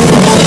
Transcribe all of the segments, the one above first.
Oh, my God.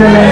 Amen.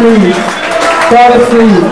Was so